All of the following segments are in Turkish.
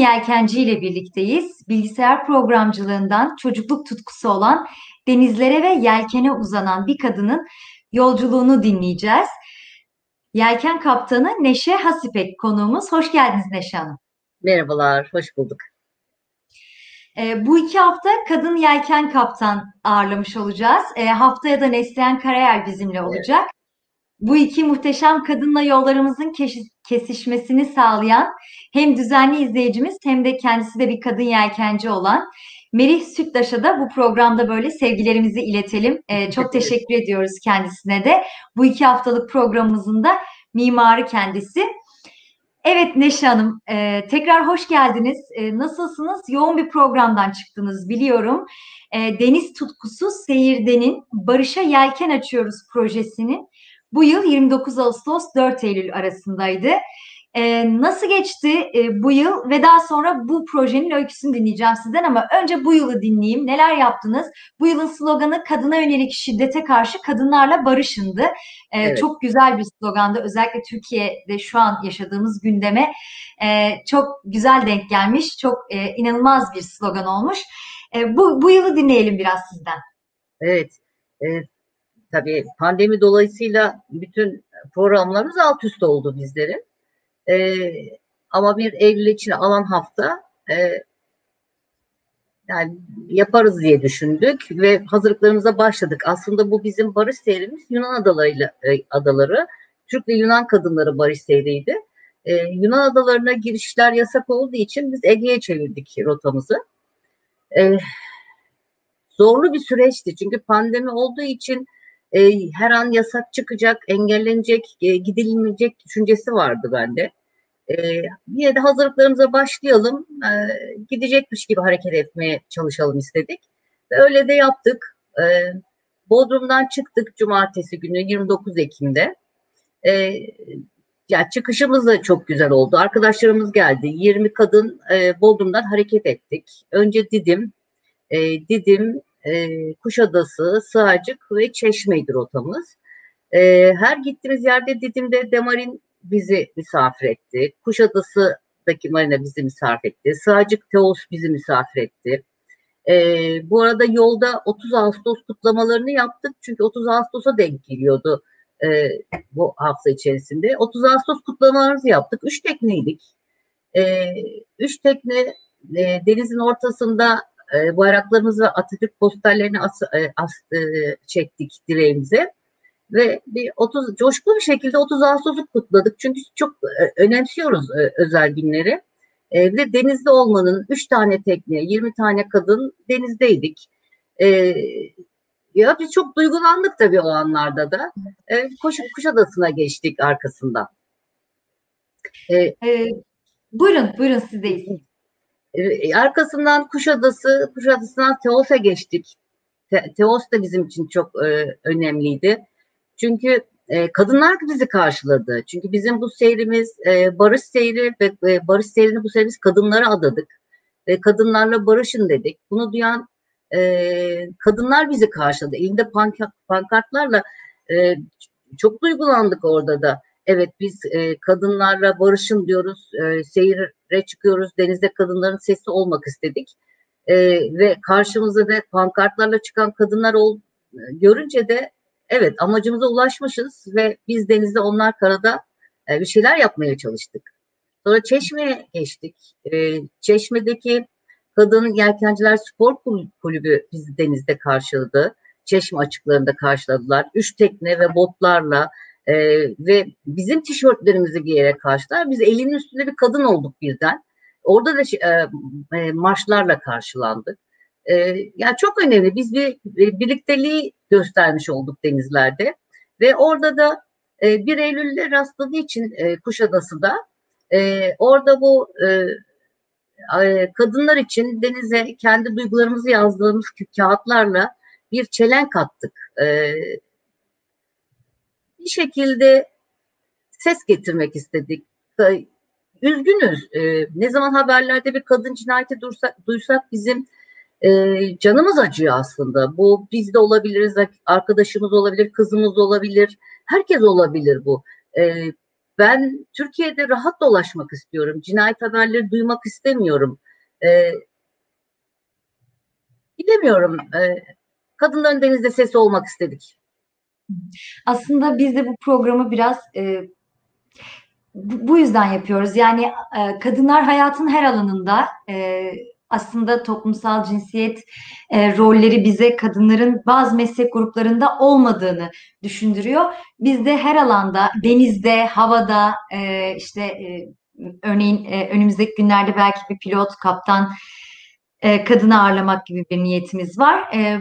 Yelkenci ile birlikteyiz. Bilgisayar programcılığından çocukluk tutkusu olan denizlere ve yelkene uzanan bir kadının yolculuğunu dinleyeceğiz. Yelken kaptanı Neşe Hasipek konuğumuz. Hoş geldiniz Neşe Hanım. Merhabalar, hoş bulduk. E, bu iki hafta kadın yelken kaptan ağırlamış olacağız. E, haftaya da Neslihan Karayel bizimle olacak. Evet. Bu iki muhteşem kadınla yollarımızın kesişmesini sağlayan hem düzenli izleyicimiz hem de kendisi de bir kadın yelkenci olan Merih Sütdaş'a da bu programda böyle sevgilerimizi iletelim. Ee, çok teşekkür ediyoruz kendisine de. Bu iki haftalık programımızın da mimarı kendisi. Evet Neşe Hanım, e, tekrar hoş geldiniz. E, nasılsınız? Yoğun bir programdan çıktınız biliyorum. E, Deniz Tutkusu Seyirden'in Barış'a Yelken Açıyoruz projesinin bu yıl 29 Ağustos 4 Eylül arasındaydı. Ee, nasıl geçti e, bu yıl ve daha sonra bu projenin öyküsünü dinleyeceğim sizden ama önce bu yılı dinleyeyim. Neler yaptınız? Bu yılın sloganı kadına yönelik şiddete karşı kadınlarla barışındı. Ee, evet. Çok güzel bir slogandı. Özellikle Türkiye'de şu an yaşadığımız gündeme e, çok güzel denk gelmiş. Çok e, inanılmaz bir slogan olmuş. E, bu, bu yılı dinleyelim biraz sizden. Evet. evet. Tabii pandemi dolayısıyla bütün programlarımız alt üst oldu bizlerin. Ee, ama bir Eylül için alan hafta e, yani yaparız diye düşündük ve hazırlıklarımıza başladık. Aslında bu bizim barış seyrimiz Yunan adalarıyla e, adaları. Türk ve Yunan kadınları barış seyriydi. E, Yunan adalarına girişler yasak olduğu için biz Ege'ye çevirdik rotamızı. E, zorlu bir süreçti çünkü pandemi olduğu için e, her an yasak çıkacak, engellenecek, e, gidilmeyecek düşüncesi vardı bende. E, yine de hazırlıklarımıza başlayalım, e, gidecekmiş gibi hareket etmeye çalışalım istedik. Ve öyle de yaptık. E, Bodrum'dan çıktık cumartesi günü 29 Ekim'de. E, ya çıkışımız da çok güzel oldu. Arkadaşlarımız geldi. 20 kadın e, Bodrum'dan hareket ettik. Önce Didim, e, Didim, e, Kuşadası, Sığacık ve Çeşme'ydi rotamız. E, her gittiğimiz yerde Didim'de Demarin bizi misafir etti. Kuşadası'daki marina bizi misafir etti. Sığacık Teos bizi misafir etti. E, bu arada yolda 30 Ağustos kutlamalarını yaptık. Çünkü 30 Ağustos'a denk geliyordu e, bu hafta içerisinde. 30 Ağustos kutlamalarımızı yaptık. Üç tekneydik. E, üç tekne e, denizin ortasında e, bayraklarımızı Atatürk postallerini as, e, as, e, çektik direğimize. Ve bir 30 coşkulu bir şekilde 30 Ağustos'u kutladık. Çünkü çok e, önemsiyoruz e, özel günleri. E, ve denizde olmanın 3 tane tekne, 20 tane kadın denizdeydik. E, ya biz çok duygulandık tabii o anlarda da. E, Kuş, Kuşadası'na geçtik arkasından. E, e, buyurun, buyurun sizdeyiz. E, arkasından Kuşadası, Kuşadası'ndan Teos'a geçtik. Te, Teos da bizim için çok e, önemliydi. Çünkü e, kadınlar bizi karşıladı. Çünkü bizim bu seyrimiz e, barış seyri ve e, barış seyrini bu sefer biz kadınlara adadık. Ve kadınlarla barışın dedik. Bunu duyan e, kadınlar bizi karşıladı. Elinde pankart, pankartlarla e, çok duygulandık orada da. Evet biz e, kadınlarla barışın diyoruz, e, seyire çıkıyoruz, denizde kadınların sesi olmak istedik. E, ve karşımıza da pankartlarla çıkan kadınlar ol, görünce de evet amacımıza ulaşmışız ve biz denizde onlar karada e, bir şeyler yapmaya çalıştık. Sonra Çeşme'ye geçtik. E, Çeşme'deki Kadın Yelkenciler Spor Kulübü bizi denizde karşıladı. Çeşme açıklarında karşıladılar. Üç tekne ve botlarla e, ve bizim tişörtlerimizi giyerek karşılar. Biz elinin üstünde bir kadın olduk birden. Orada da e, e, marşlarla karşılandık. E, yani çok önemli. Biz bir, bir birlikteliği göstermiş olduk denizlerde. Ve orada da e, 1 Eylül'de rastladığı için e, Kuşadası'da e, orada bu e, e, kadınlar için denize kendi duygularımızı yazdığımız kağıtlarla bir çelenk attık. E, bir şekilde ses getirmek istedik. Üzgünüz. E, ne zaman haberlerde bir kadın cinayeti dursak, duysak bizim e, canımız acıyor aslında. Bu biz de olabiliriz, arkadaşımız olabilir, kızımız olabilir, herkes olabilir bu. E, ben Türkiye'de rahat dolaşmak istiyorum. Cinayet haberleri duymak istemiyorum. E, bilemiyorum. E, kadınların denizde sesi olmak istedik. Aslında biz de bu programı biraz e, bu yüzden yapıyoruz. Yani e, kadınlar hayatın her alanında e, aslında toplumsal cinsiyet e, rolleri bize kadınların bazı meslek gruplarında olmadığını düşündürüyor. Biz de her alanda denizde, havada e, işte e, örneğin e, önümüzdeki günlerde belki bir pilot, kaptan e, kadını ağırlamak gibi bir niyetimiz var. E,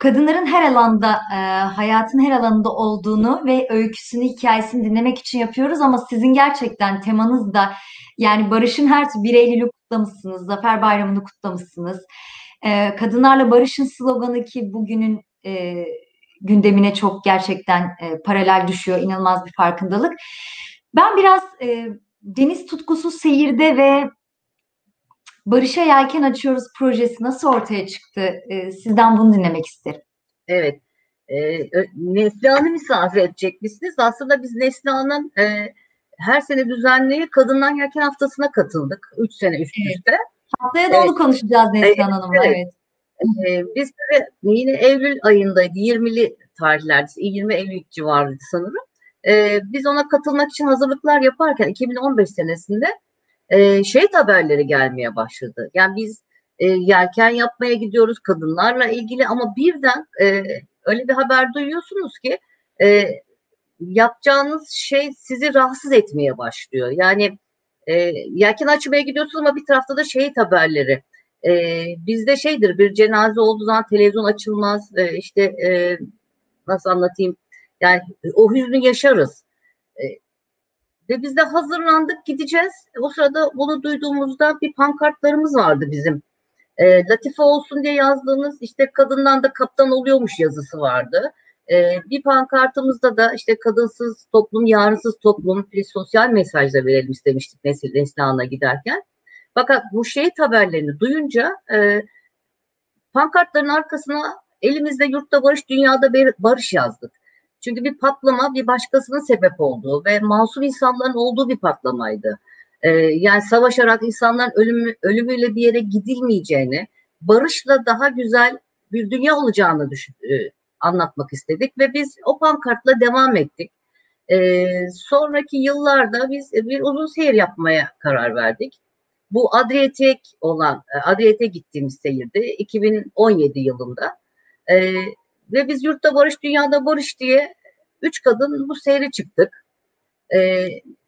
kadınların her alanda, e, hayatın her alanında olduğunu ve öyküsünü, hikayesini dinlemek için yapıyoruz ama sizin gerçekten temanız da yani barışın her türlü 1 Eylül'ü kutlamışsınız, Zafer Bayramı'nı kutlamışsınız. E, kadınlarla barışın sloganı ki bugünün e, gündemine çok gerçekten e, paralel düşüyor, inanılmaz bir farkındalık. Ben biraz e, deniz tutkusu seyirde ve Barış'a Yelken Açıyoruz projesi nasıl ortaya çıktı? E, sizden bunu dinlemek isterim. Evet. E, Neslihan'ı misafir edecekmişsiniz. Aslında biz Neslihan'ın e, her sene düzenleyip Kadınlar Yelken Haftası'na katıldık. Üç sene üst üste. Evet. Haftaya da evet. onu konuşacağız Neslihan Hanım'la. Evet. evet. Ee, biz de yine Eylül ayındaydı. 20'li tarihlerde. 20 Eylül civarıydı sanırım. Ee, biz ona katılmak için hazırlıklar yaparken 2015 senesinde e, şehit haberleri gelmeye başladı. Yani biz e, yelken yapmaya gidiyoruz kadınlarla ilgili ama birden e, öyle bir haber duyuyorsunuz ki e, yapacağınız şey sizi rahatsız etmeye başlıyor. Yani e, yelken açmaya gidiyorsunuz ama bir tarafta da şehit haberleri. E, bizde şeydir bir cenaze olduğu zaman televizyon açılmaz. E, işte e, nasıl anlatayım? Yani o hüznü yaşarız. E, ve biz de hazırlandık gideceğiz. O sırada bunu duyduğumuzda bir pankartlarımız vardı bizim. E, Latife olsun diye yazdığımız işte kadından da kaptan oluyormuş yazısı vardı. E, bir pankartımızda da işte kadınsız toplum, yarınsız toplum bir sosyal mesajla verelim istemiştik Nesil Neslihan'a giderken. Fakat bu şehit haberlerini duyunca e, pankartların arkasına elimizde yurtta barış, dünyada barış yazdık. Çünkü bir patlama bir başkasının sebep olduğu ve masum insanların olduğu bir patlamaydı. Ee, yani savaşarak insanların ölümü, ölümüyle bir yere gidilmeyeceğini, barışla daha güzel bir dünya olacağını düşün, e, anlatmak istedik ve biz o pankartla devam ettik. Ee, sonraki yıllarda biz bir uzun seyir yapmaya karar verdik. Bu Adriyatik olan, Adriyatik'e gittiğimiz seyirdi 2017 yılında. Ee, ve biz yurtta barış, dünyada barış diye üç kadın bu seyre çıktık. Ee,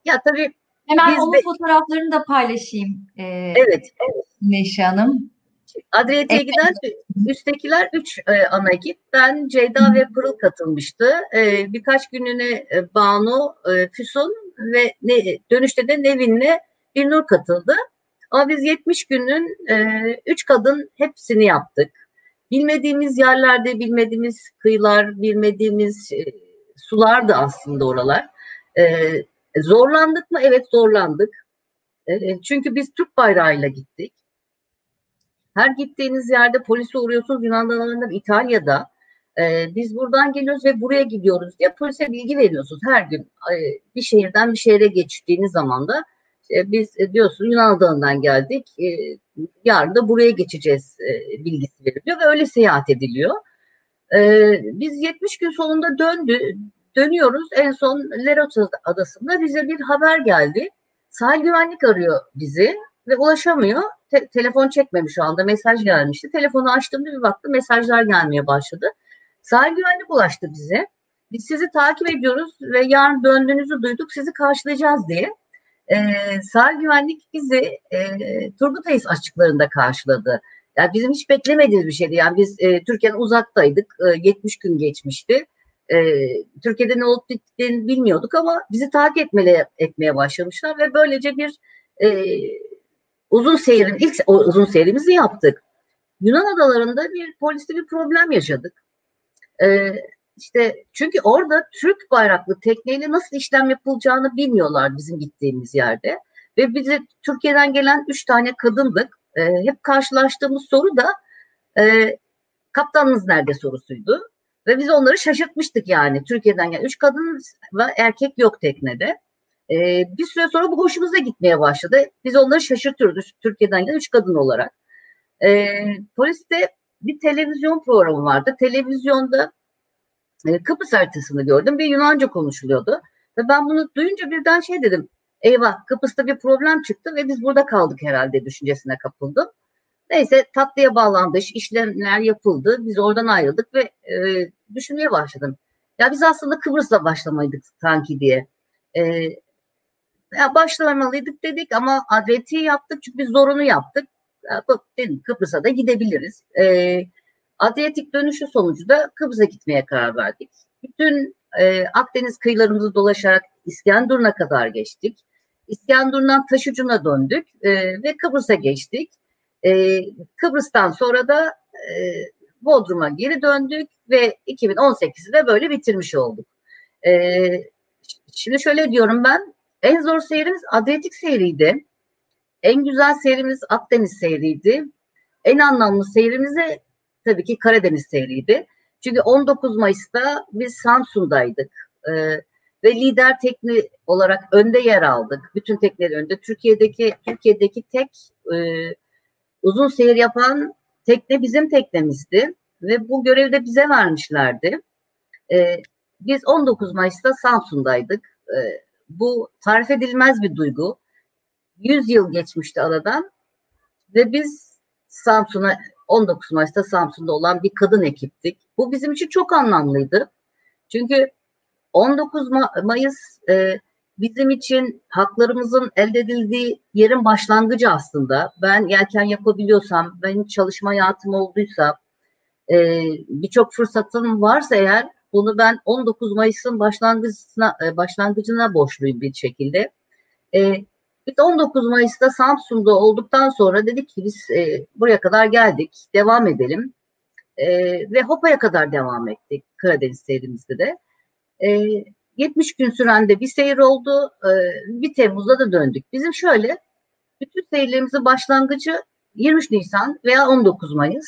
ya tabii Hemen onun de... fotoğraflarını da paylaşayım. Ee, evet, evet. Neşe Hanım. Adriyatik'e giden üsttekiler üç e, ana ekip. Ben, Ceyda ve Pırıl katılmıştı. E, birkaç gününe e, Banu, e, Füsun ve ne, dönüşte de Nevin'le Nur katıldı. Ama biz 70 günün e, üç kadın hepsini yaptık bilmediğimiz yerlerde, bilmediğimiz kıyılar, bilmediğimiz e, sulardı aslında oralar. E, zorlandık mı? Evet zorlandık. E, çünkü biz Türk bayrağıyla gittik. Her gittiğiniz yerde polise uğruyorsunuz Yunanistan'dan İtalya'da. E, biz buradan geliyoruz ve buraya gidiyoruz diye polise bilgi veriyorsunuz her gün. Bir şehirden bir şehre geçtiğiniz zaman da biz e, diyorsun Yunan Adası'ndan geldik. Yarın da buraya geçeceğiz e, bilgisi veriliyor ve öyle seyahat ediliyor. E, biz 70 gün sonunda döndü, dönüyoruz. En son Leros Adası'nda bize bir haber geldi. Sahil güvenlik arıyor bizi ve ulaşamıyor. Te- telefon çekmemiş şu anda. Mesaj gelmişti. Telefonu açtığımda bir baktım mesajlar gelmeye başladı. Sahil güvenlik ulaştı bize. Biz sizi takip ediyoruz ve yarın döndüğünüzü duyduk. Sizi karşılayacağız diye e, sahil güvenlik bizi e, Turgut Reis açıklarında karşıladı. Yani bizim hiç beklemediğimiz bir şeydi. Yani biz e, Türkiye'den uzaktaydık. E, 70 gün geçmişti. E, Türkiye'de ne olup bittiğini bilmiyorduk ama bizi takip etmeye, etmeye başlamışlar ve böylece bir e, uzun seyrin ilk uzun seyrimizi yaptık. Yunan adalarında bir poliste bir problem yaşadık. E, işte çünkü orada Türk bayraklı tekneyle nasıl işlem yapılacağını bilmiyorlar bizim gittiğimiz yerde. Ve bize Türkiye'den gelen üç tane kadındık. E, hep karşılaştığımız soru da e, kaptanınız nerede sorusuydu. Ve biz onları şaşırtmıştık yani. Türkiye'den gelen üç kadın ve erkek yok teknede. E, bir süre sonra bu hoşumuza gitmeye başladı. Biz onları şaşırtıyoruz Türkiye'den gelen üç kadın olarak. E, poliste bir televizyon programı vardı. Televizyonda Kıbrıs haritasını gördüm ve Yunanca konuşuluyordu. Ve ben bunu duyunca birden şey dedim. Eyvah Kıbrıs'ta bir problem çıktı ve biz burada kaldık herhalde düşüncesine kapıldım. Neyse tatlıya bağlandı, işlemler yapıldı. Biz oradan ayrıldık ve e, düşünmeye başladım. Ya biz aslında Kıbrıs'la başlamaydık sanki diye. E, ya başlamalıydık dedik ama Adreti'yi yaptık çünkü biz zorunu yaptık. Ya, dedim Kıbrıs'a da gidebiliriz. E, Adriyatik dönüşü sonucu da Kıbrıs'a gitmeye karar verdik. Bütün e, Akdeniz kıyılarımızı dolaşarak İskenderun'a kadar geçtik. İskenderun'dan Taşucu'na döndük e, ve Kıbrıs'a geçtik. E, Kıbrıs'tan sonra da e, Bodrum'a geri döndük ve 2018'i de böyle bitirmiş olduk. E, şimdi şöyle diyorum ben, en zor seyrimiz Adriyatik seyriydi. En güzel seyrimiz Akdeniz seyriydi. En anlamlı seyrimiz de tabii ki Karadeniz seyriydi. Çünkü 19 Mayıs'ta biz Samsun'daydık. E, ve lider tekne olarak önde yer aldık. Bütün tekneler önde. Türkiye'deki Türkiye'deki tek e, uzun seyir yapan tekne bizim teknemizdi ve bu görevi de bize vermişlerdi. E, biz 19 Mayıs'ta Samsun'daydık. E, bu tarif edilmez bir duygu. 100 yıl geçmişti aradan ve biz Samsun'a 19 Mayıs'ta Samsun'da olan bir kadın ekiptik. Bu bizim için çok anlamlıydı. Çünkü 19 Mayıs e, bizim için haklarımızın elde edildiği yerin başlangıcı aslında. Ben yelken yapabiliyorsam, benim çalışma hayatım olduysa, e, birçok fırsatım varsa eğer bunu ben 19 Mayıs'ın başlangıcına, e, başlangıcına borçluyum bir şekilde. E, biz 19 Mayıs'ta Samsun'da olduktan sonra dedik ki biz e, buraya kadar geldik, devam edelim. E, ve Hopa'ya kadar devam ettik Karadeniz seyrimizde de. E, 70 gün süren de bir seyir oldu. E, 1 Temmuz'da da döndük. Bizim şöyle, bütün seyirlerimizin başlangıcı 23 Nisan veya 19 Mayıs.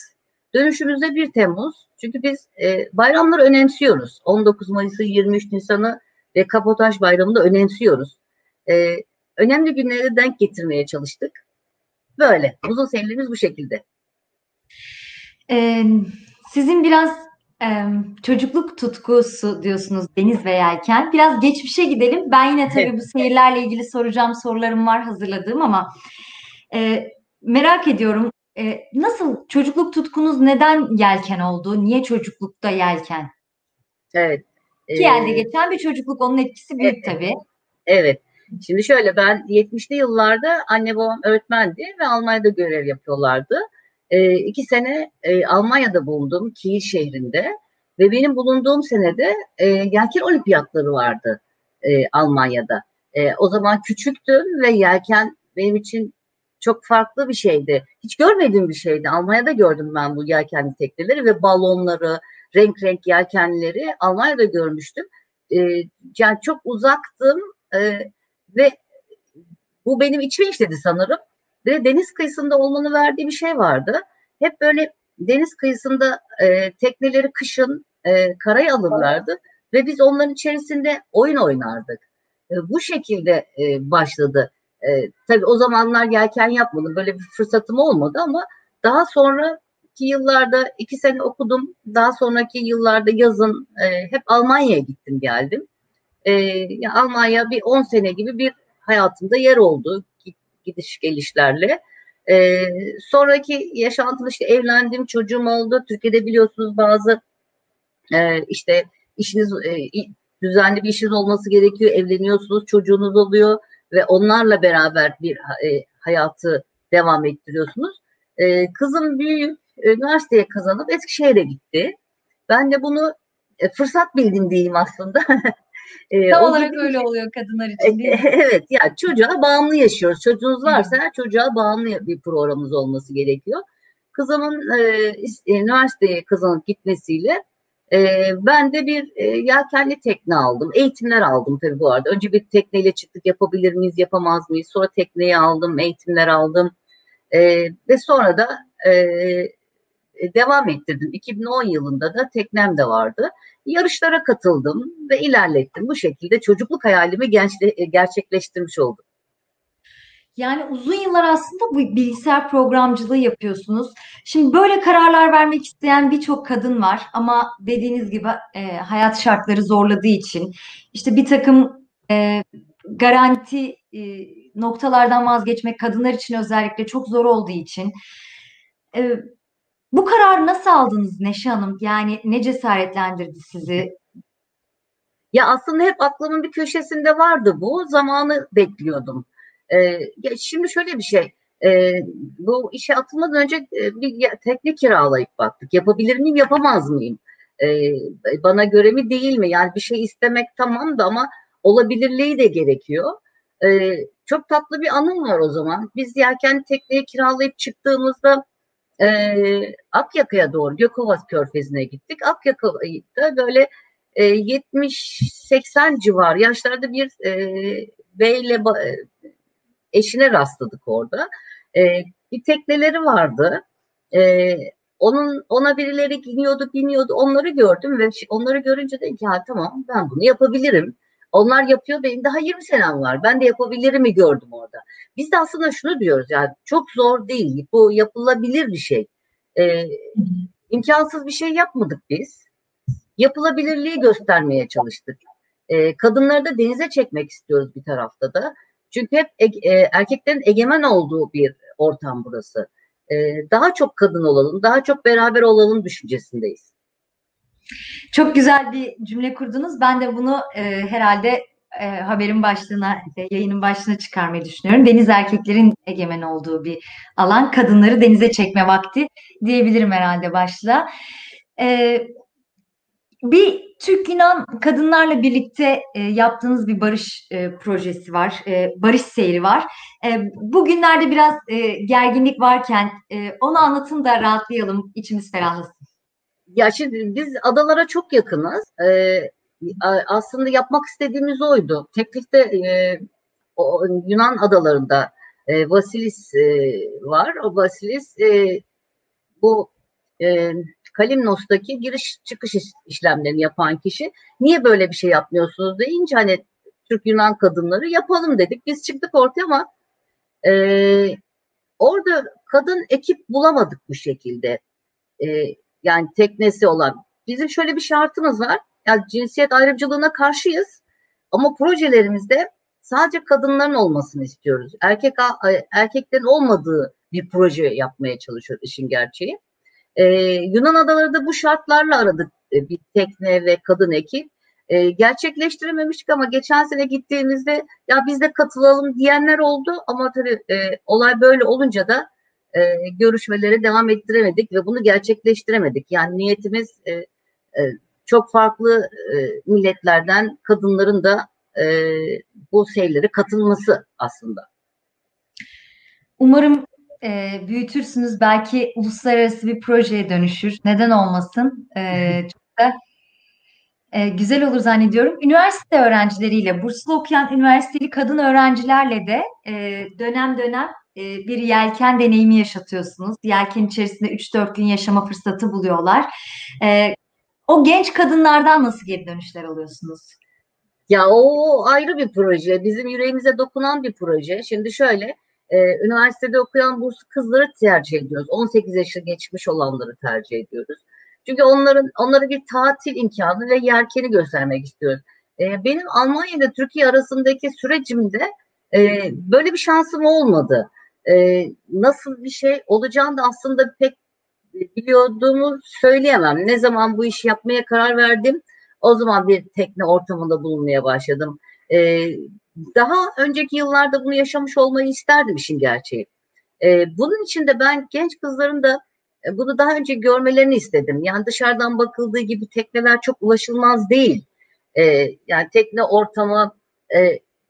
Dönüşümüzde 1 Temmuz. Çünkü biz e, bayramları önemsiyoruz. 19 Mayıs'ı, 23 Nisan'ı ve Kapotaj Bayramı'nı önemsiyoruz. E, önemli günlere denk getirmeye çalıştık. Böyle. Uzun serilerimiz bu şekilde. Ee, sizin biraz e, çocukluk tutkusu diyorsunuz deniz ve yelken. Biraz geçmişe gidelim. Ben yine tabii bu seyirlerle ilgili soracağım sorularım var hazırladığım ama e, merak ediyorum. E, nasıl çocukluk tutkunuz neden yelken oldu? Niye çocuklukta yelken? Evet. Ki ee, geçen bir çocukluk onun etkisi büyük evet, tabii. Evet. Şimdi şöyle ben 70'li yıllarda anne babam öğretmendi ve Almanya'da görev yapıyorlardı. E, iki sene e, Almanya'da bulundum Kiel şehrinde ve benim bulunduğum senede e, yelken olimpiyatları vardı e, Almanya'da. E, o zaman küçüktüm ve yelken benim için çok farklı bir şeydi. Hiç görmediğim bir şeydi. Almanya'da gördüm ben bu yelkenli tekneleri ve balonları, renk renk yelkenleri Almanya'da görmüştüm. E, yani çok uzaktım. E, ve bu benim içime işledi sanırım. Ve deniz kıyısında olmanın verdiği bir şey vardı. Hep böyle deniz kıyısında e, tekneleri kışın e, karaya alırlardı ve biz onların içerisinde oyun oynardık. E, bu şekilde e, başladı. E, tabii o zamanlar yelken yapmadım. Böyle bir fırsatım olmadı ama daha sonraki yıllarda iki sene okudum. Daha sonraki yıllarda yazın e, hep Almanya'ya gittim geldim e, ya Almanya bir 10 sene gibi bir hayatımda yer oldu gidiş gelişlerle. E, sonraki yaşantım işte evlendim, çocuğum oldu. Türkiye'de biliyorsunuz bazı e, işte işiniz e, düzenli bir işiniz olması gerekiyor. Evleniyorsunuz, çocuğunuz oluyor ve onlarla beraber bir e, hayatı devam ettiriyorsunuz. E, kızım büyüyüp üniversiteye kazanıp Eskişehir'e gitti. Ben de bunu e, fırsat bildim diyeyim aslında. E, Tam olarak gibi, öyle oluyor kadınlar için değil mi? Evet ya yani çocuğa bağımlı yaşıyoruz. Çocuğunuz varsa Hı. çocuğa bağımlı bir programımız olması gerekiyor. Kızımın e, üniversiteye kazanıp gitmesiyle e, ben de bir e, yelkenli tekne aldım. Eğitimler aldım tabii bu arada. Önce bir tekneyle çıktık yapabilir miyiz yapamaz mıyız? Sonra tekneyi aldım, eğitimler aldım. E, ve sonra da e, e, devam ettirdim. 2010 yılında da teknem de vardı. Yarışlara katıldım ve ilerlettim. Bu şekilde çocukluk hayalimi gençle, e, gerçekleştirmiş oldum. Yani uzun yıllar aslında bu bilgisayar programcılığı yapıyorsunuz. Şimdi böyle kararlar vermek isteyen birçok kadın var ama dediğiniz gibi e, hayat şartları zorladığı için işte bir takım e, garanti e, noktalardan vazgeçmek kadınlar için özellikle çok zor olduğu için e, bu kararı nasıl aldınız Neşe Hanım? Yani ne cesaretlendirdi sizi? Ya aslında hep aklımın bir köşesinde vardı bu. Zamanı bekliyordum. Ee, şimdi şöyle bir şey. E, bu işe atılmadan önce e, bir tekne kiralayıp baktık. Yapabilir miyim, yapamaz mıyım? E, bana göre mi değil mi? Yani bir şey istemek tamam da ama olabilirliği de gerekiyor. E, çok tatlı bir anım var o zaman. Biz yelken tekneyi kiralayıp çıktığımızda e, Akyaka'ya doğru Gökova Körfezi'ne gittik. Akyaka'da böyle e, 70-80 civar yaşlarda bir e, beyle eşine rastladık orada. E, bir tekneleri vardı. E, onun ona birileri biniyordu, biniyordu. Onları gördüm ve onları görünce dedim ki ha, tamam ben bunu yapabilirim. Onlar yapıyor benim daha 20 senem var. Ben de yapabilirim mi gördüm orada. Biz de aslında şunu diyoruz yani çok zor değil. Bu yapılabilir bir şey. Ee, imkansız bir şey yapmadık biz. Yapılabilirliği göstermeye çalıştık. Ee, kadınları da denize çekmek istiyoruz bir tarafta da. Çünkü hep e, erkeklerin egemen olduğu bir ortam burası. E, daha çok kadın olalım, daha çok beraber olalım düşüncesindeyiz. Çok güzel bir cümle kurdunuz. Ben de bunu e, herhalde e, haberin başlığına, e, yayının başlığına çıkarmayı düşünüyorum. Deniz erkeklerin egemen olduğu bir alan. Kadınları denize çekme vakti diyebilirim herhalde başlığa. E, bir Türk-Yunan kadınlarla birlikte e, yaptığınız bir barış e, projesi var, e, barış seyri var. E, bugünlerde biraz e, gerginlik varken e, onu anlatın da rahatlayalım, içimiz ferahlasın. Ya şimdi biz adalara çok yakınız. E, aslında yapmak istediğimiz oydu. Teklifte e, o, Yunan adalarında e, Vasilis e, var. O Vasilis e, bu e, Kalimnos'taki giriş çıkış işlemlerini yapan kişi niye böyle bir şey yapmıyorsunuz deyince hani Türk Yunan kadınları yapalım dedik. Biz çıktık ortaya ama e, orada kadın ekip bulamadık bu şekilde. E, yani teknesi olan. Bizim şöyle bir şartımız var. Yani cinsiyet ayrımcılığına karşıyız. Ama projelerimizde sadece kadınların olmasını istiyoruz. Erkek erkeklerin olmadığı bir proje yapmaya çalışıyoruz işin gerçeği. Ee, Yunan adaları da bu şartlarla aradık e, bir tekne ve kadın ekip. Ee, gerçekleştirememiştik ama geçen sene gittiğimizde ya biz de katılalım diyenler oldu ama tabii e, olay böyle olunca da e, görüşmelere devam ettiremedik ve bunu gerçekleştiremedik. Yani niyetimiz e, e, çok farklı e, milletlerden kadınların da e, bu şeylere katılması aslında. Umarım e, büyütürsünüz. Belki uluslararası bir projeye dönüşür. Neden olmasın? E, çok da e, güzel olur zannediyorum. Üniversite öğrencileriyle, burslu okuyan üniversiteli kadın öğrencilerle de e, dönem dönem bir yelken deneyimi yaşatıyorsunuz. Yelken içerisinde 3-4 gün yaşama fırsatı buluyorlar. E, o genç kadınlardan nasıl geri dönüşler alıyorsunuz? Ya o ayrı bir proje. Bizim yüreğimize dokunan bir proje. Şimdi şöyle, e, üniversitede okuyan burslu kızları tercih ediyoruz. 18 yaşı geçmiş olanları tercih ediyoruz. Çünkü onların onlara bir tatil imkanı ve yerkeni göstermek istiyoruz. E, benim Almanya ile Türkiye arasındaki sürecimde e, böyle bir şansım olmadı e, nasıl bir şey olacağını da aslında pek biliyordum söyleyemem. Ne zaman bu işi yapmaya karar verdim o zaman bir tekne ortamında bulunmaya başladım. E, daha önceki yıllarda bunu yaşamış olmayı isterdim işin gerçeği. E, bunun için de ben genç kızların da e, bunu daha önce görmelerini istedim. Yani dışarıdan bakıldığı gibi tekneler çok ulaşılmaz değil. E, yani tekne ortamı e,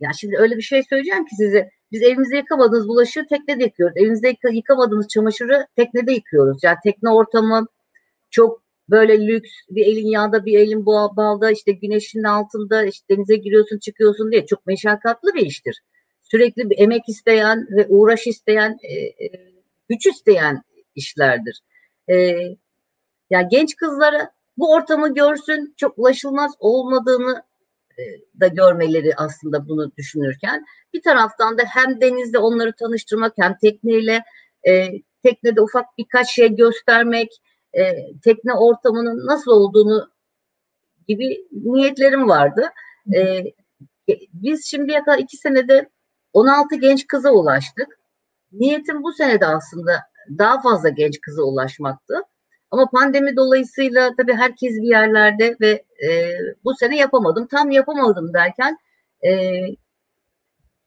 yani şimdi öyle bir şey söyleyeceğim ki size biz evimizde yıkamadığımız bulaşığı teknede yıkıyoruz. Evimizde yıkamadığımız çamaşırı teknede yıkıyoruz. Yani tekne ortamı çok böyle lüks bir elin yağda bir elin boğa balda işte güneşin altında işte denize giriyorsun çıkıyorsun diye çok meşakkatli bir iştir. Sürekli bir emek isteyen ve uğraş isteyen e, e güç isteyen işlerdir. E, yani genç kızlara bu ortamı görsün, çok ulaşılmaz olmadığını da görmeleri aslında bunu düşünürken bir taraftan da hem denizde onları tanıştırmak hem tekneyle e, teknede ufak birkaç şey göstermek, e, tekne ortamının nasıl olduğunu gibi niyetlerim vardı. E, biz şimdiye kadar iki senede 16 genç kıza ulaştık. Niyetim bu senede aslında daha fazla genç kıza ulaşmaktı. Ama pandemi dolayısıyla tabii herkes bir yerlerde ve e, bu sene yapamadım. Tam yapamadım derken e,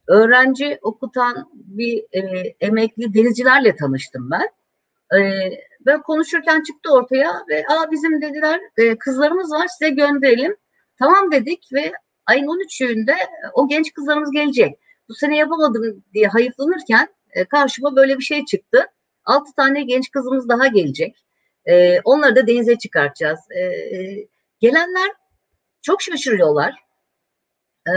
öğrenci okutan bir e, emekli denizcilerle tanıştım ben. E, böyle konuşurken çıktı ortaya ve Aa, bizim dediler e, kızlarımız var size gönderelim. Tamam dedik ve ayın 13'ünde o genç kızlarımız gelecek. Bu sene yapamadım diye hayıflanırken e, karşıma böyle bir şey çıktı. 6 tane genç kızımız daha gelecek. E, onları da denize çıkartacağız. E, e, gelenler çok şaşırıyorlar. E,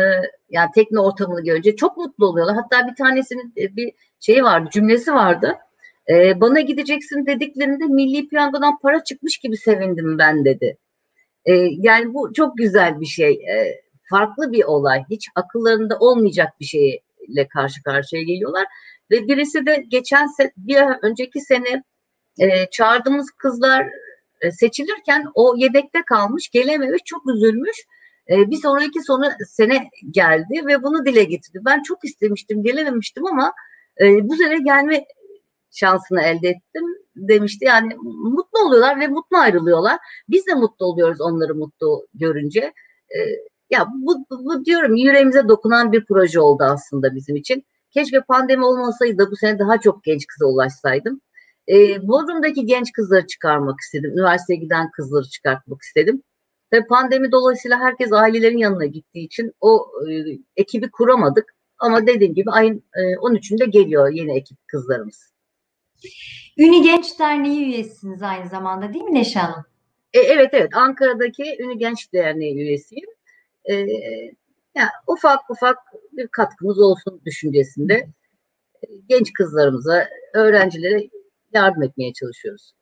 yani tekne ortamını görünce çok mutlu oluyorlar. Hatta bir tanesinin e, bir şeyi vardı, cümlesi vardı. E, bana gideceksin dediklerinde milli piyangodan para çıkmış gibi sevindim ben dedi. E, yani bu çok güzel bir şey. E, farklı bir olay. Hiç akıllarında olmayacak bir şeyle karşı karşıya geliyorlar. Ve birisi de geçen se bir önceki sene e, çağırdığımız kızlar e, seçilirken o yedekte kalmış, gelememiş, çok üzülmüş. E, bir sonraki sonu sene geldi ve bunu dile getirdi. Ben çok istemiştim, gelememiştim ama e, bu sene gelme şansını elde ettim demişti. Yani mutlu oluyorlar ve mutlu ayrılıyorlar. Biz de mutlu oluyoruz onları mutlu görünce. E, ya bu, bu diyorum yüreğimize dokunan bir proje oldu aslında bizim için. Keşke pandemi olmasaydı da bu sene daha çok genç kıza ulaşsaydım. E, Bodrum'daki genç kızları çıkarmak istedim. Üniversiteye giden kızları çıkartmak istedim. Ve pandemi dolayısıyla herkes ailelerin yanına gittiği için o e, ekibi kuramadık. Ama dediğim gibi ayın e, 13'ünde geliyor yeni ekip kızlarımız. Ünü Genç Derneği üyesiniz aynı zamanda değil mi Neşe Hanım? E, evet evet Ankara'daki Ünü Genç Derneği üyesiyim. E, yani ufak ufak bir katkımız olsun düşüncesinde e, genç kızlarımıza, öğrencilere yardım etmeye çalışıyoruz.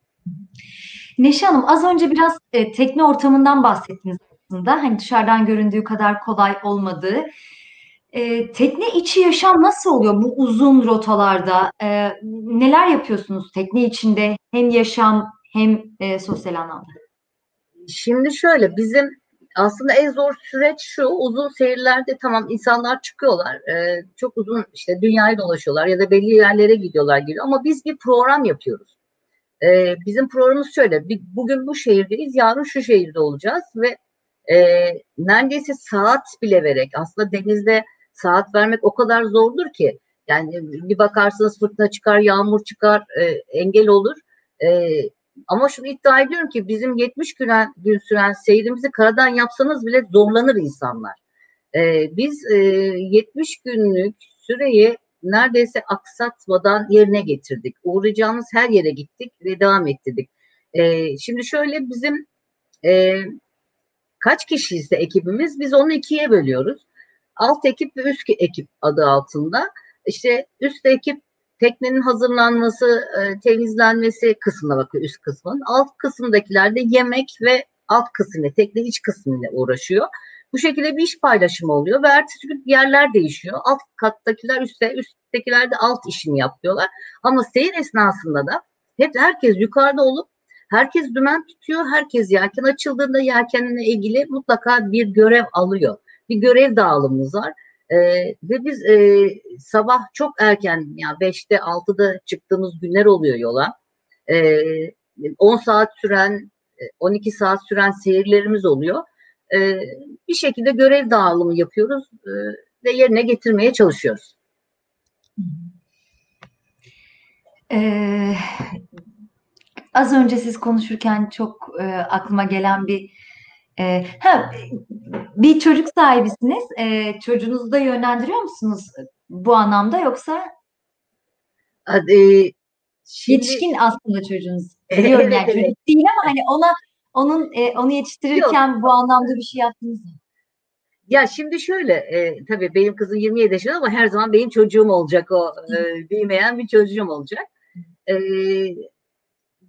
Neşe Hanım az önce biraz e, tekne ortamından bahsettiniz aslında. Hani dışarıdan göründüğü kadar kolay olmadığı. E, tekne içi yaşam nasıl oluyor bu uzun rotalarda? E, neler yapıyorsunuz tekne içinde hem yaşam hem e, sosyal anlamda? Şimdi şöyle bizim aslında en zor süreç şu uzun seyirlerde tamam insanlar çıkıyorlar e, çok uzun işte dünyayı dolaşıyorlar ya da belli yerlere gidiyorlar geliyor ama biz bir program yapıyoruz. E, bizim programımız şöyle bir, bugün bu şehirdeyiz yarın şu şehirde olacağız ve e, neredeyse saat bile vererek aslında denizde saat vermek o kadar zordur ki yani bir bakarsınız fırtına çıkar yağmur çıkar e, engel olur. E, ama şunu iddia ediyorum ki bizim 70 gün, gün süren seyrimizi karadan yapsanız bile zorlanır insanlar. Ee, biz e, 70 günlük süreyi neredeyse aksatmadan yerine getirdik. Uğrayacağımız her yere gittik ve devam ettirdik. Ee, şimdi şöyle bizim e, kaç kişiyse ekibimiz biz onu ikiye bölüyoruz. Alt ekip ve üst ekip adı altında. İşte üst ekip teknenin hazırlanması, e, temizlenmesi kısmına bakıyor üst kısmın. Alt kısımdakiler de yemek ve alt kısmı, tekne iç kısmıyla uğraşıyor. Bu şekilde bir iş paylaşımı oluyor ve ertesi gün yerler değişiyor. Alt kattakiler üstte, üsttekiler de alt işini yapıyorlar. Ama seyir esnasında da hep herkes yukarıda olup herkes dümen tutuyor. Herkes yelken açıldığında yelkenine ilgili mutlaka bir görev alıyor. Bir görev dağılımımız var. E, ve biz e, sabah çok erken yani 5'te 6'da çıktığımız günler oluyor yola. E, 10 saat süren 12 saat süren seyirlerimiz oluyor. E, bir şekilde görev dağılımı yapıyoruz e, ve yerine getirmeye çalışıyoruz. Ee, az önce siz konuşurken çok e, aklıma gelen bir e, ha, bir çocuk sahibisiniz. E, çocuğunuzu da yönlendiriyor musunuz bu anlamda yoksa? Hadi, şimdi... Yetişkin aslında çocuğunuz. Biliyorum evet, yani evet. çocuk değil ama hani ona onun e, onu yetiştirirken Yok. bu anlamda bir şey yaptınız mı? Ya şimdi şöyle e, tabii benim kızım 27 yaşında ama her zaman benim çocuğum olacak o e, büyümeyen bir çocuğum olacak. E,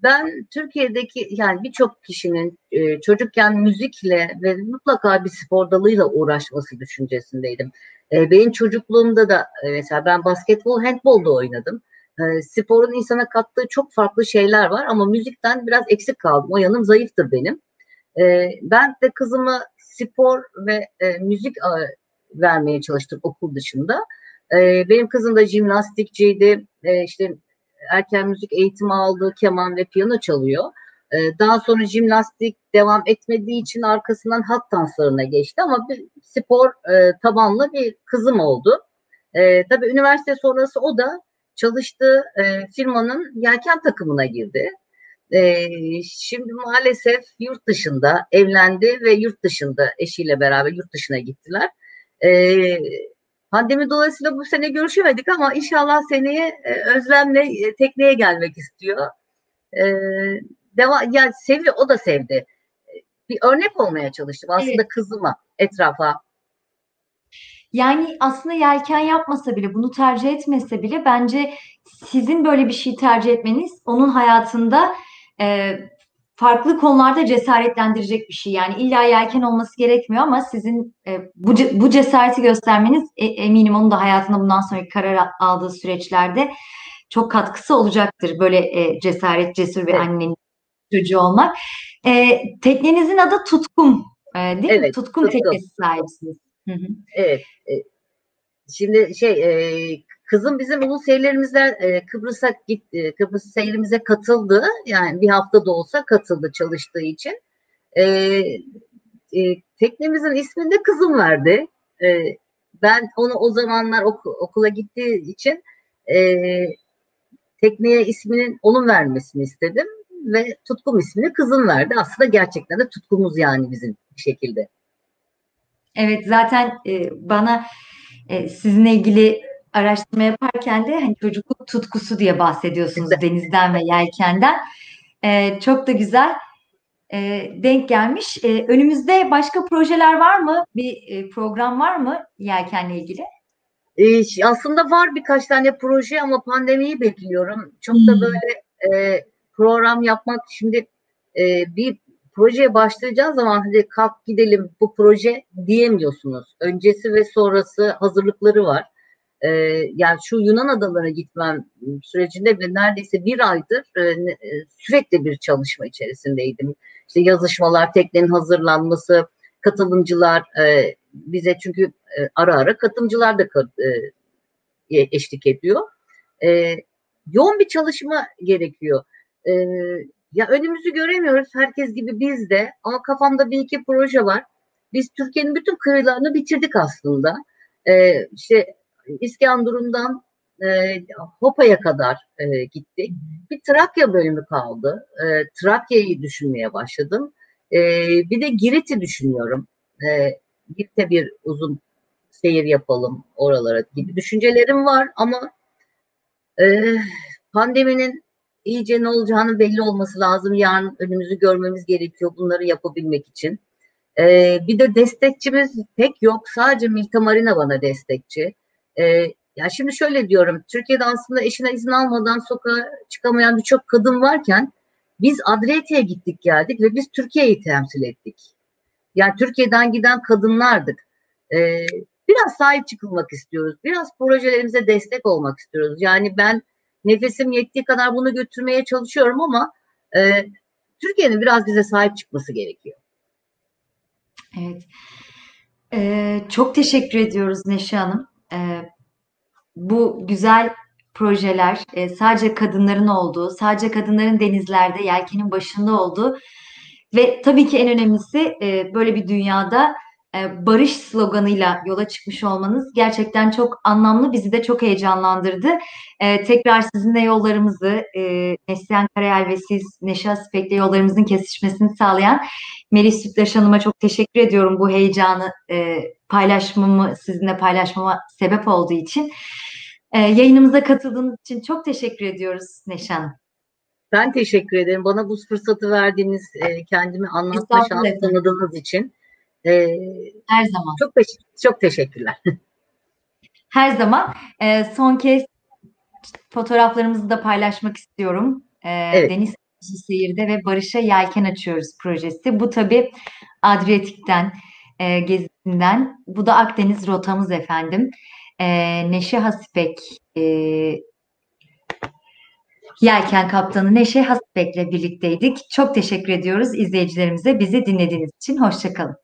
ben Türkiye'deki yani birçok kişinin e, çocukken müzikle ve mutlaka bir spor dalıyla uğraşması düşüncesindeydim. E, benim çocukluğumda da e, mesela ben basketbol, handbol da oynadım. E, sporun insana kattığı çok farklı şeyler var ama müzikten biraz eksik kaldım. O yanım zayıftır benim. E, ben de kızımı spor ve e, müzik e, vermeye çalıştım okul dışında. E, benim kızım da jimnastikçiydi. E, işte erken müzik eğitimi aldı, keman ve piyano çalıyor. E, daha sonra jimnastik devam etmediği için arkasından halk danslarına geçti ama bir spor e, tabanlı bir kızım oldu. E, tabii üniversite sonrası o da çalıştığı e, firmanın yelken takımına girdi. E, şimdi maalesef yurt dışında evlendi ve yurt dışında eşiyle beraber yurt dışına gittiler. E, pandemi dolayısıyla bu sene görüşemedik ama inşallah seneye e, Özlem'le e, tekneye gelmek istiyor. E, deva, yani seviyor, o da sevdi. Bir örnek olmaya çalıştım aslında evet. kızıma, etrafa. Yani aslında yelken yapmasa bile, bunu tercih etmese bile bence sizin böyle bir şey tercih etmeniz onun hayatında e, farklı konularda cesaretlendirecek bir şey. Yani illa yelken olması gerekmiyor ama sizin e, bu, bu cesareti göstermeniz e, eminim onun da hayatında bundan sonraki karar aldığı süreçlerde çok katkısı olacaktır. Böyle e, cesaret, cesur bir annenin çocuğu olmak. E, teknenizin adı Tutkum e, değil evet, mi? Tutkum, Tutkum teknesi sahibisiniz. Hı hı. Evet. E, şimdi şey e, Kızım bizim ulus seyirlerimizden e, Kıbrıs'a gitti, e, Kıbrıs seyrimize katıldı. Yani bir hafta da olsa katıldı çalıştığı için. E, e, teknemizin ismini de kızım verdi. E, ben onu o zamanlar ok okula gittiği için e, tekneye isminin onun vermesini istedim ve Tutkum ismini kızım verdi. Aslında gerçekten de tutkumuz yani bizim bir şekilde. Evet zaten e, bana e, sizinle ilgili araştırma yaparken de hani çocukluk tutkusu diye bahsediyorsunuz denizden ve yelkenden. Ee, çok da güzel e, denk gelmiş. E, önümüzde başka projeler var mı? Bir e, program var mı yelkenle ilgili? E, aslında var birkaç tane proje ama pandemiyi bekliyorum. Çok da hmm. böyle e, program yapmak şimdi e, bir projeye başlayacağı zaman hadi kalk gidelim bu proje diyemiyorsunuz. Öncesi ve sonrası hazırlıkları var e, yani şu Yunan adalarına gitmem sürecinde bile neredeyse bir aydır e, e, sürekli bir çalışma içerisindeydim. İşte yazışmalar, teknenin hazırlanması, katılımcılar e, bize çünkü e, ara ara katılımcılar da e, eşlik ediyor. E, yoğun bir çalışma gerekiyor. E, ya önümüzü göremiyoruz herkes gibi biz de ama kafamda bir iki proje var. Biz Türkiye'nin bütün kıyılarını bitirdik aslında. E, işte İskenderun'dan e, Hopa'ya kadar e, gittik. Bir Trakya bölümü kaldı. E, Trakya'yı düşünmeye başladım. E, bir de Girit'i düşünüyorum. E, Girit'e bir uzun seyir yapalım oralara gibi düşüncelerim var ama e, pandeminin iyice ne olacağını belli olması lazım. Yarın önümüzü görmemiz gerekiyor bunları yapabilmek için. Ee, bir de destekçimiz pek yok. Sadece Milta Marina bana destekçi. E, ya şimdi şöyle diyorum, Türkiye'de aslında eşine izin almadan sokağa çıkamayan birçok kadın varken biz Adriyatik'e gittik geldik ve biz Türkiye'yi temsil ettik. Yani Türkiye'den giden kadınlardık. Ee, biraz sahip çıkılmak istiyoruz. Biraz projelerimize destek olmak istiyoruz. Yani ben nefesim yettiği kadar bunu götürmeye çalışıyorum ama e, Türkiye'nin biraz bize sahip çıkması gerekiyor. Evet. Ee, çok teşekkür ediyoruz Neşe Hanım e, bu güzel projeler e, sadece kadınların olduğu, sadece kadınların denizlerde yelkenin başında olduğu ve tabii ki en önemlisi e, böyle bir dünyada barış sloganıyla yola çıkmış olmanız gerçekten çok anlamlı, bizi de çok heyecanlandırdı. E, tekrar sizinle yollarımızı, e, Neslihan Karayel ve siz Neşe Aspek'le yollarımızın kesişmesini sağlayan Melis Sütlaş Hanım'a çok teşekkür ediyorum bu heyecanı e, paylaşmamı, sizinle paylaşmama sebep olduğu için. E, yayınımıza katıldığınız için çok teşekkür ediyoruz Neşe Hanım. Ben teşekkür ederim. Bana bu fırsatı verdiğiniz, e, kendimi anlatma şansı tanıdığınız için. E, Her zaman. Çok, çok teşekkürler. Her zaman. E, son kez fotoğraflarımızı da paylaşmak istiyorum. E, evet. Deniz Seyir'de ve Barış'a Yelken Açıyoruz projesi. Bu tabii Adriyatik'ten, e, gezisinden. Bu da Akdeniz rotamız efendim. E, Neşe Hasipek e, Yelken Kaptanı Neşe Hasipek'le birlikteydik. Çok teşekkür ediyoruz izleyicilerimize bizi dinlediğiniz için. Hoşçakalın.